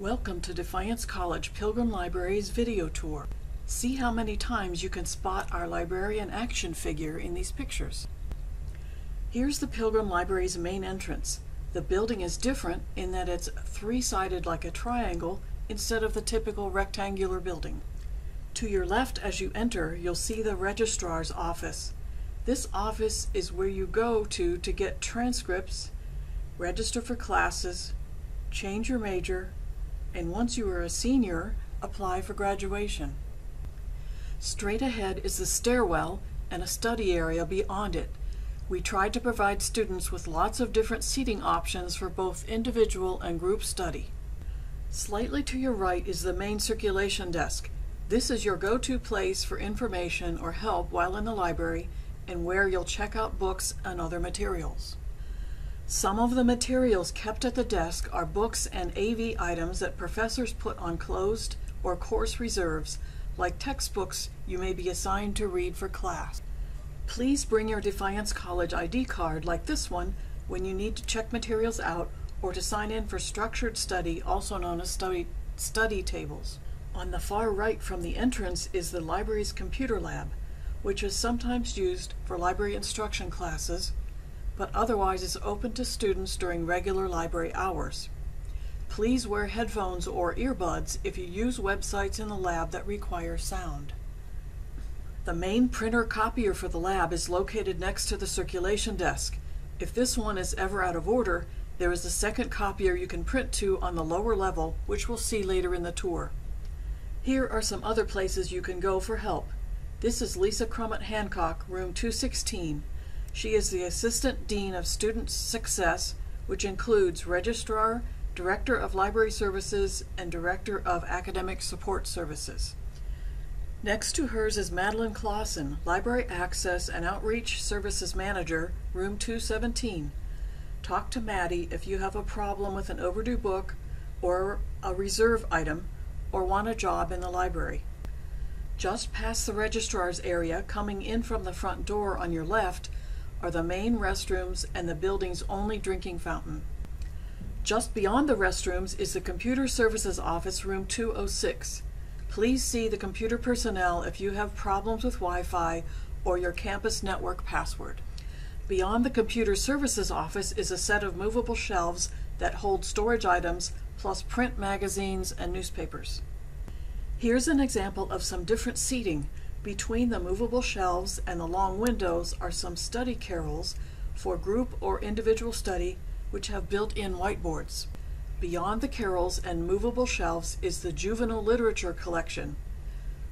Welcome to Defiance College Pilgrim Library's video tour. See how many times you can spot our librarian action figure in these pictures. Here's the Pilgrim Library's main entrance. The building is different in that it's three-sided like a triangle instead of the typical rectangular building. To your left as you enter, you'll see the registrar's office. This office is where you go to to get transcripts, register for classes, change your major, and once you are a senior, apply for graduation. Straight ahead is the stairwell and a study area beyond it. We tried to provide students with lots of different seating options for both individual and group study. Slightly to your right is the main circulation desk. This is your go-to place for information or help while in the library and where you'll check out books and other materials. Some of the materials kept at the desk are books and AV items that professors put on closed or course reserves, like textbooks you may be assigned to read for class. Please bring your Defiance College ID card, like this one, when you need to check materials out or to sign in for structured study, also known as study, study tables. On the far right from the entrance is the library's computer lab, which is sometimes used for library instruction classes but otherwise is open to students during regular library hours. Please wear headphones or earbuds if you use websites in the lab that require sound. The main printer copier for the lab is located next to the circulation desk. If this one is ever out of order, there is a second copier you can print to on the lower level, which we'll see later in the tour. Here are some other places you can go for help. This is Lisa Crummett Hancock, room 216. She is the Assistant Dean of Student Success, which includes Registrar, Director of Library Services, and Director of Academic Support Services. Next to hers is Madeline Clausen, Library Access and Outreach Services Manager, Room 217. Talk to Maddie if you have a problem with an overdue book or a reserve item or want a job in the library. Just past the registrar's area, coming in from the front door on your left, are the main restrooms and the building's only drinking fountain. Just beyond the restrooms is the Computer Services Office, room 206. Please see the computer personnel if you have problems with Wi-Fi or your campus network password. Beyond the Computer Services Office is a set of movable shelves that hold storage items plus print magazines and newspapers. Here's an example of some different seating between the movable shelves and the long windows are some study carrels for group or individual study which have built-in whiteboards. Beyond the carrels and movable shelves is the juvenile literature collection,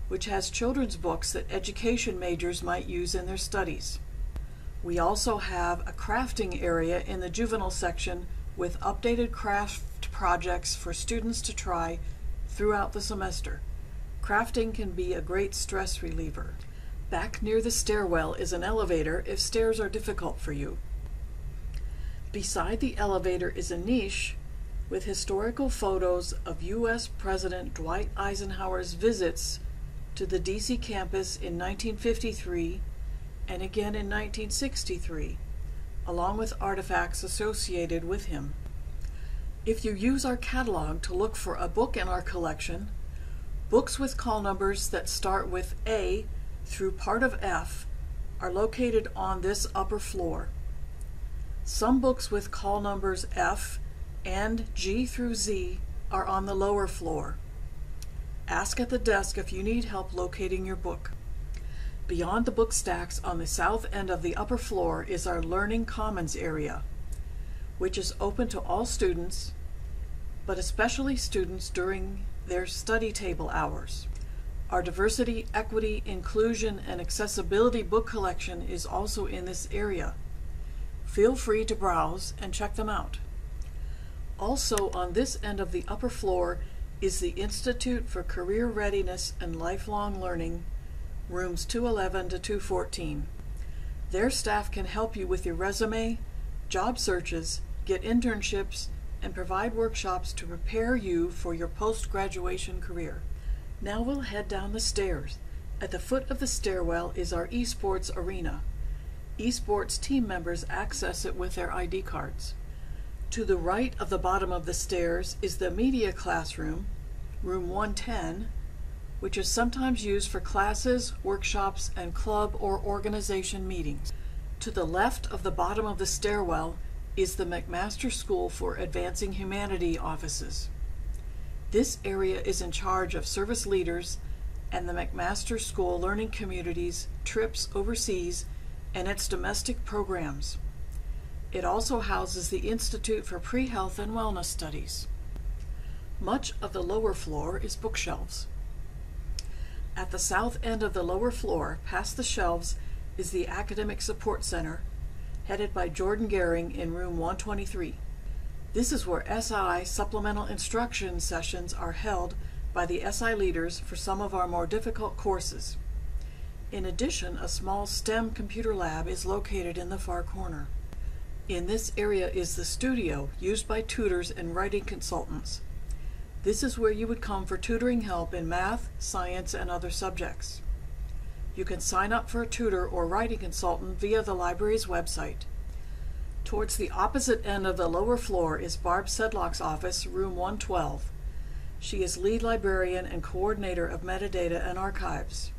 which has children's books that education majors might use in their studies. We also have a crafting area in the juvenile section with updated craft projects for students to try throughout the semester. Crafting can be a great stress reliever. Back near the stairwell is an elevator if stairs are difficult for you. Beside the elevator is a niche with historical photos of U.S. President Dwight Eisenhower's visits to the D.C. campus in 1953 and again in 1963, along with artifacts associated with him. If you use our catalog to look for a book in our collection, Books with call numbers that start with A through part of F are located on this upper floor. Some books with call numbers F and G through Z are on the lower floor. Ask at the desk if you need help locating your book. Beyond the book stacks on the south end of the upper floor is our Learning Commons area, which is open to all students, but especially students during their study table hours. Our diversity, equity, inclusion, and accessibility book collection is also in this area. Feel free to browse and check them out. Also on this end of the upper floor is the Institute for Career Readiness and Lifelong Learning, rooms 211 to 214. Their staff can help you with your resume, job searches, get internships, and provide workshops to prepare you for your post-graduation career. Now we'll head down the stairs. At the foot of the stairwell is our esports arena. Esports team members access it with their ID cards. To the right of the bottom of the stairs is the media classroom, room 110, which is sometimes used for classes, workshops, and club or organization meetings. To the left of the bottom of the stairwell is the McMaster School for Advancing Humanity offices. This area is in charge of service leaders and the McMaster School learning communities, trips overseas, and its domestic programs. It also houses the Institute for Pre-Health and Wellness Studies. Much of the lower floor is bookshelves. At the south end of the lower floor, past the shelves, is the Academic Support Center, headed by Jordan Gehring in room 123. This is where SI supplemental instruction sessions are held by the SI leaders for some of our more difficult courses. In addition, a small STEM computer lab is located in the far corner. In this area is the studio used by tutors and writing consultants. This is where you would come for tutoring help in math, science, and other subjects. You can sign up for a tutor or writing consultant via the library's website. Towards the opposite end of the lower floor is Barb Sedlock's office, room 112. She is lead librarian and coordinator of metadata and archives.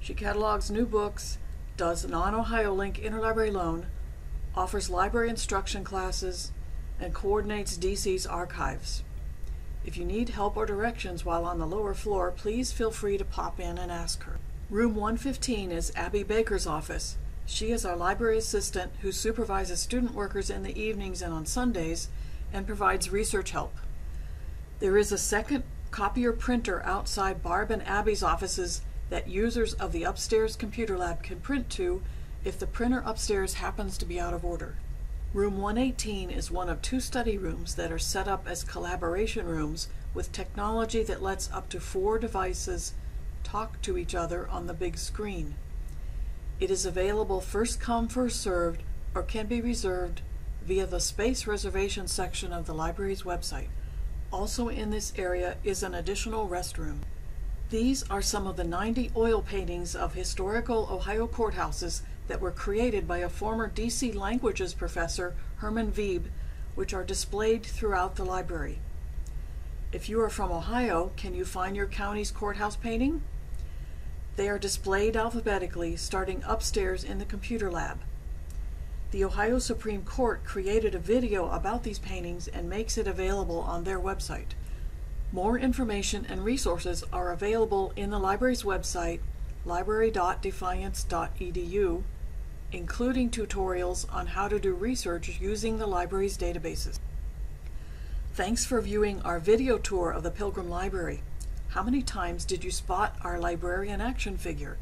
She catalogs new books, does non-OhioLINK interlibrary loan, offers library instruction classes, and coordinates DC's archives. If you need help or directions while on the lower floor, please feel free to pop in and ask her. Room 115 is Abby Baker's office. She is our library assistant who supervises student workers in the evenings and on Sundays and provides research help. There is a second copier printer outside Barb and Abby's offices that users of the upstairs computer lab can print to if the printer upstairs happens to be out of order. Room 118 is one of two study rooms that are set up as collaboration rooms with technology that lets up to four devices talk to each other on the big screen. It is available first come, first served, or can be reserved via the space reservation section of the library's website. Also in this area is an additional restroom. These are some of the 90 oil paintings of historical Ohio courthouses that were created by a former DC languages professor, Herman Wiebe, which are displayed throughout the library. If you are from Ohio, can you find your county's courthouse painting? They are displayed alphabetically, starting upstairs in the computer lab. The Ohio Supreme Court created a video about these paintings and makes it available on their website. More information and resources are available in the library's website, library.defiance.edu, including tutorials on how to do research using the library's databases. Thanks for viewing our video tour of the Pilgrim Library. How many times did you spot our librarian action figure?